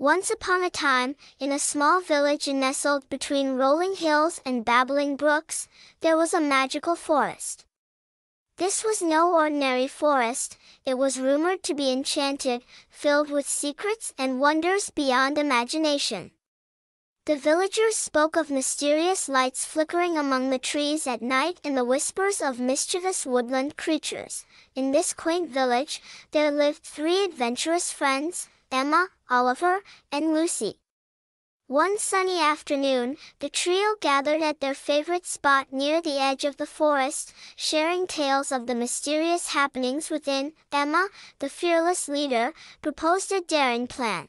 Once upon a time, in a small village nestled between rolling hills and babbling brooks, there was a magical forest. This was no ordinary forest, it was rumored to be enchanted, filled with secrets and wonders beyond imagination. The villagers spoke of mysterious lights flickering among the trees at night and the whispers of mischievous woodland creatures. In this quaint village, there lived three adventurous friends, Emma, Oliver, and Lucy. One sunny afternoon, the trio gathered at their favorite spot near the edge of the forest, sharing tales of the mysterious happenings within. Emma, the fearless leader, proposed a daring plan.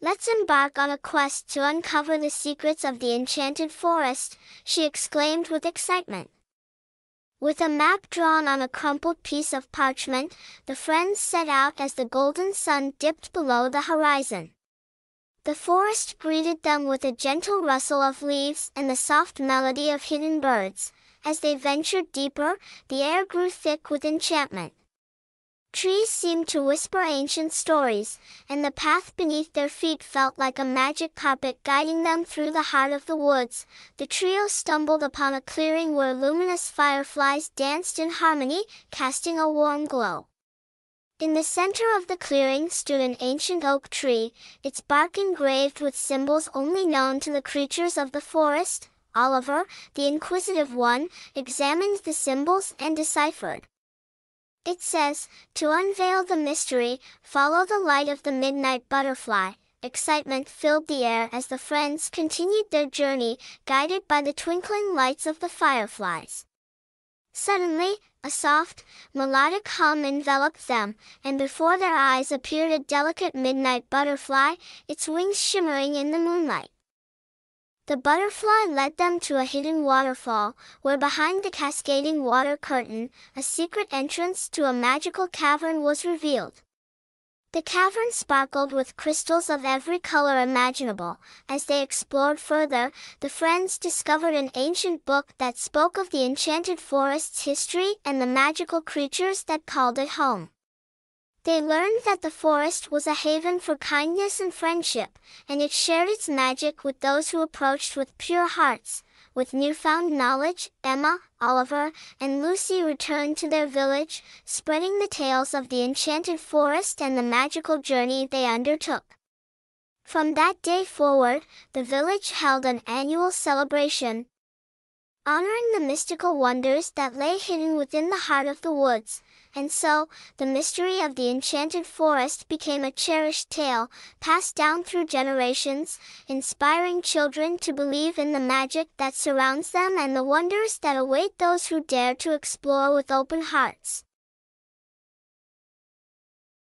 Let's embark on a quest to uncover the secrets of the enchanted forest, she exclaimed with excitement. With a map drawn on a crumpled piece of parchment, the friends set out as the golden sun dipped below the horizon. The forest greeted them with a gentle rustle of leaves and the soft melody of hidden birds. As they ventured deeper, the air grew thick with enchantment. Trees seemed to whisper ancient stories, and the path beneath their feet felt like a magic carpet guiding them through the heart of the woods. The trio stumbled upon a clearing where luminous fireflies danced in harmony, casting a warm glow. In the center of the clearing stood an ancient oak tree, its bark engraved with symbols only known to the creatures of the forest. Oliver, the inquisitive one, examined the symbols and deciphered. It says, to unveil the mystery, follow the light of the midnight butterfly. Excitement filled the air as the friends continued their journey, guided by the twinkling lights of the fireflies. Suddenly, a soft, melodic hum enveloped them, and before their eyes appeared a delicate midnight butterfly, its wings shimmering in the moonlight. The butterfly led them to a hidden waterfall, where behind the cascading water curtain, a secret entrance to a magical cavern was revealed. The cavern sparkled with crystals of every color imaginable. As they explored further, the friends discovered an ancient book that spoke of the enchanted forest's history and the magical creatures that called it home. They learned that the forest was a haven for kindness and friendship, and it shared its magic with those who approached with pure hearts. With newfound knowledge, Emma, Oliver, and Lucy returned to their village, spreading the tales of the enchanted forest and the magical journey they undertook. From that day forward, the village held an annual celebration, honoring the mystical wonders that lay hidden within the heart of the woods. And so, the mystery of the enchanted forest became a cherished tale, passed down through generations, inspiring children to believe in the magic that surrounds them and the wonders that await those who dare to explore with open hearts.